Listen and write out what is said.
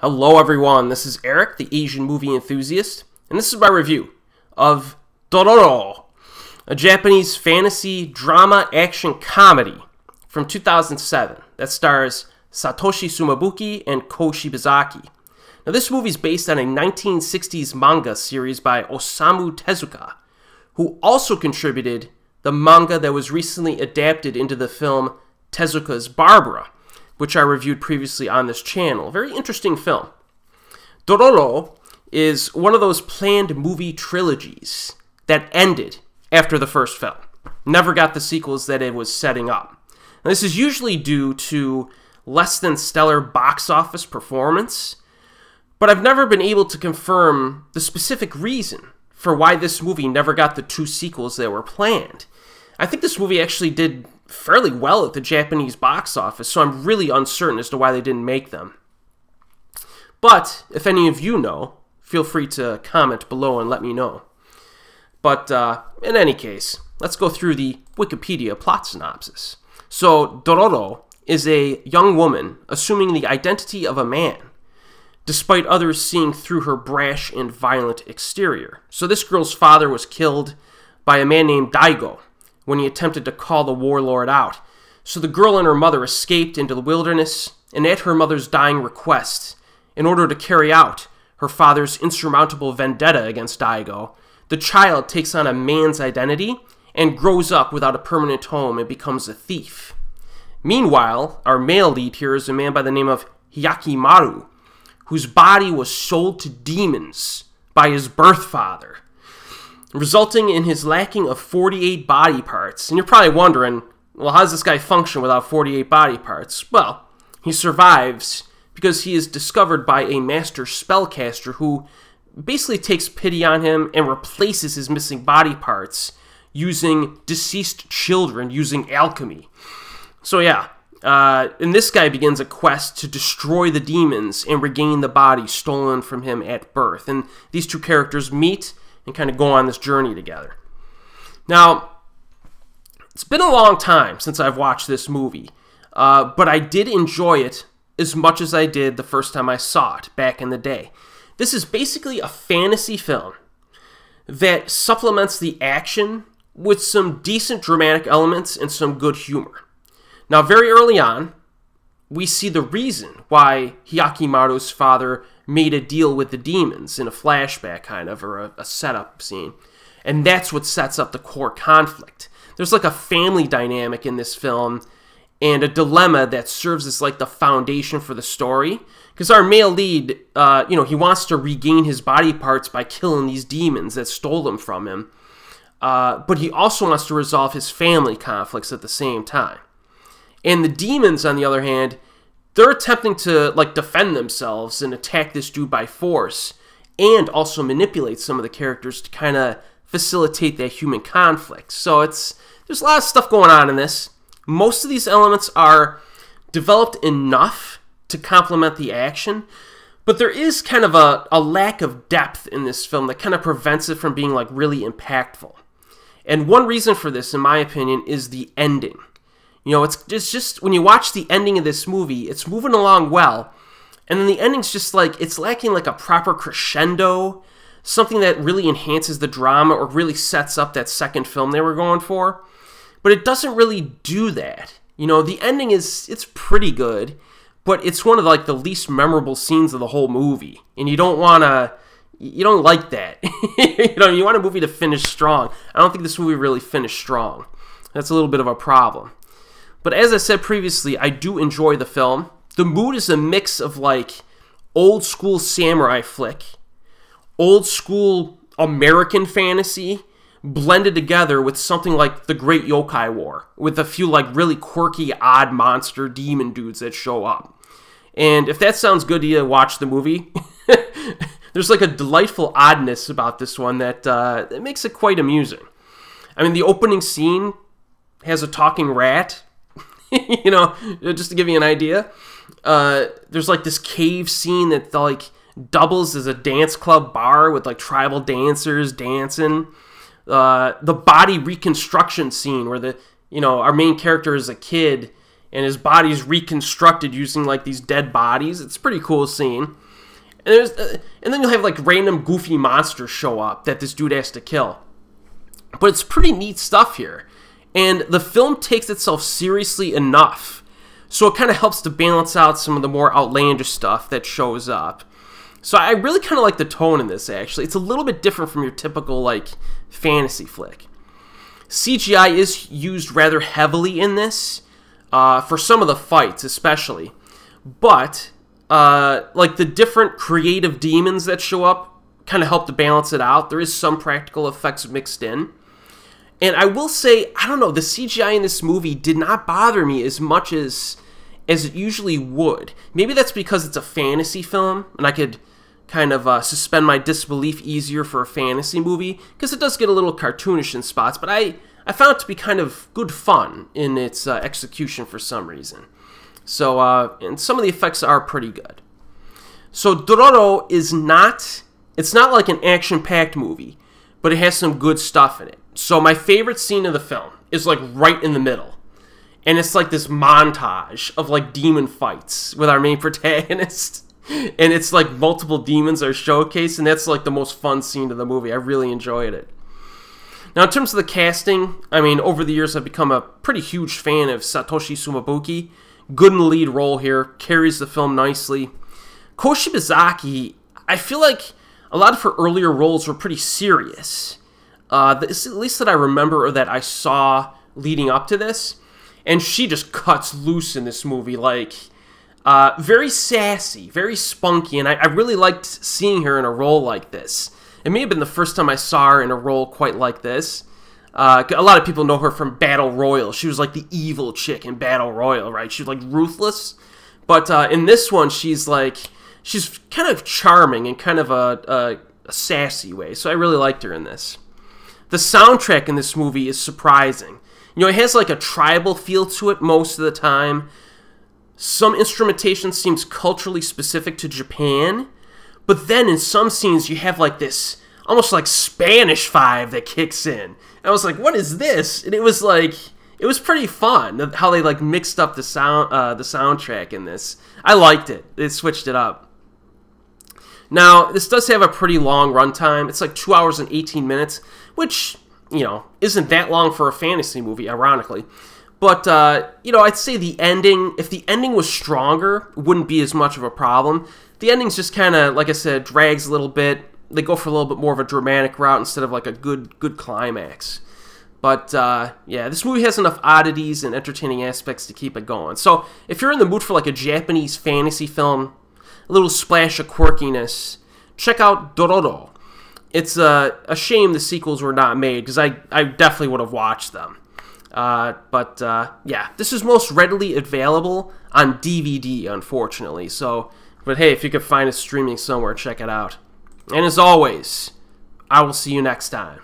Hello, everyone. This is Erik, the Asian movie enthusiast, and this is my review of Dororo, a Japanese fantasy drama action comedy from 2007 that stars Satoshi Tsumabuki and Kou Shibasaki. Now, this movie is based on a 1960s manga series by Osamu Tezuka, who also contributed the manga that was recently adapted into the film Tezuka's Barbara which I reviewed previously on this channel. Very interesting film. Dororo is one of those planned movie trilogies that ended after the first film. Never got the sequels that it was setting up. This is usually due to less than stellar box office performance, but I've never been able to confirm the specific reason for why this movie never got the two sequels that were planned. I think this movie actually did fairly well at the Japanese box office, so I'm really uncertain as to why they didn't make them. But if any of you know, feel free to comment below and let me know. But uh, in any case, let's go through the Wikipedia plot synopsis. So, Dororo is a young woman assuming the identity of a man, despite others seeing through her brash and violent exterior. So, this girl's father was killed by a man named Daigo, when he attempted to call the warlord out. So the girl and her mother escaped into the wilderness, and at her mother's dying request, in order to carry out her father's insurmountable vendetta against Daigo, the child takes on a man's identity and grows up without a permanent home and becomes a thief. Meanwhile, our male lead here is a man by the name of Hyakkimaru, whose body was sold to demons by his birth father resulting in his lacking of 48 body parts. And you're probably wondering, well, how does this guy function without 48 body parts? Well, he survives because he is discovered by a master spellcaster who basically takes pity on him and replaces his missing body parts using deceased children using alchemy. So, yeah, uh, and this guy begins a quest to destroy the demons and regain the body stolen from him at birth. And these two characters meet and kind of go on this journey together. Now, it's been a long time since I've watched this movie, uh, but I did enjoy it as much as I did the first time I saw it back in the day. This is basically a fantasy film that supplements the action with some decent dramatic elements and some good humor. Now, very early on, we see the reason why Hyakkimaru's father made a deal with the demons in a flashback, kind of, or a, a setup scene. And that's what sets up the core conflict. There's like a family dynamic in this film and a dilemma that serves as like the foundation for the story. Because our male lead, uh, you know, he wants to regain his body parts by killing these demons that stole them from him. Uh, but he also wants to resolve his family conflicts at the same time. And the demons, on the other hand, they're attempting to like defend themselves and attack this dude by force and also manipulate some of the characters to kind of facilitate that human conflict. So it's there's a lot of stuff going on in this. Most of these elements are developed enough to complement the action, but there is kind of a, a lack of depth in this film that kind of prevents it from being like really impactful. And one reason for this, in my opinion, is the ending. You know, it's just, just when you watch the ending of this movie, it's moving along well, and then the ending's just like it's lacking like a proper crescendo, something that really enhances the drama or really sets up that second film they were going for. But it doesn't really do that. You know, the ending is it's pretty good, but it's one of like the least memorable scenes of the whole movie, and you don't want to you don't like that. you know, you want a movie to finish strong. I don't think this movie really finished strong. That's a little bit of a problem. But as I said previously, I do enjoy the film. The mood is a mix of like old school samurai flick, old school American fantasy, blended together with something like the Great Yokai War, with a few like really quirky, odd monster demon dudes that show up. And if that sounds good to you, watch the movie. There's like a delightful oddness about this one that uh, it makes it quite amusing. I mean, the opening scene has a talking rat you know, just to give you an idea. Uh, there's like this cave scene that like doubles as a dance club bar with like tribal dancers dancing. Uh, the body reconstruction scene where the you know our main character is a kid and his body's reconstructed using like these dead bodies. It's a pretty cool scene. And there's, uh, and then you'll have like random goofy monsters show up that this dude has to kill. But it's pretty neat stuff here, and the film takes itself seriously enough, so it kind of helps to balance out some of the more outlandish stuff that shows up. So I really kind of like the tone in this. Actually, it's a little bit different from your typical like fantasy flick. CGI is used rather heavily in this uh, for some of the fights, especially. But uh, like the different creative demons that show up kind of help to balance it out. There is some practical effects mixed in. And I will say, I don't know, the CGI in this movie did not bother me as much as as it usually would. Maybe that's because it's a fantasy film, and I could kind of uh, suspend my disbelief easier for a fantasy movie because it does get a little cartoonish in spots. But I I found it to be kind of good fun in its uh, execution for some reason. So, uh, and some of the effects are pretty good. So, Dororo is not, it's not like an action packed movie, but it has some good stuff in it. So, my favorite scene of the film is like right in the middle. And it's like this montage of like demon fights with our main protagonist. And it's like multiple demons are showcased, and that's like the most fun scene of the movie. I really enjoyed it. Now, in terms of the casting, I mean, over the years, I've become a pretty huge fan of Satoshi Tsumabuki. Good in the lead role here, carries the film nicely. Kou Shibasaki, I feel like a lot of her earlier roles were pretty serious. Uh, this, at least that I remember or that I saw leading up to this. And she just cuts loose in this movie, like, uh, very sassy, very spunky, and I, I really liked seeing her in a role like this. It may have been the first time I saw her in a role quite like this. Uh, a lot of people know her from Battle Royale. She was like the evil chick in Battle Royale, right? She was like ruthless. But uh, in this one, she's like, she's kind of charming in kind of a, a, a sassy way. So I really liked her in this. The soundtrack in this movie is surprising. You know, it has like a tribal feel to it most of the time. Some instrumentation seems culturally specific to Japan, but then in some scenes, you have like this almost like Spanish vibe that kicks in. And I was like, what is this? And it was like, it was pretty fun how they like mixed up the sound, uh, the soundtrack in this. I liked it. They switched it up. Now, this does have a pretty long runtime. It's like two hours and 18 minutes, which, you know, isn't that long for a fantasy movie, ironically. But, uh, you know, I'd say the ending, if the ending was stronger, wouldn't be as much of a problem the ending's just kind of like I said drags a little bit. They go for a little bit more of a dramatic route instead of like a good good climax. But uh, yeah, this movie has enough oddities and entertaining aspects to keep it going. So if you're in the mood for like a Japanese fantasy film, little splash of quirkiness, check out Dororo. It's a, a shame the sequels were not made because I, I definitely would have watched them. Uh, but uh, yeah, this is most readily available on DVD, unfortunately. So but hey, if you could find it streaming somewhere, check it out. And as always, I will see you next time.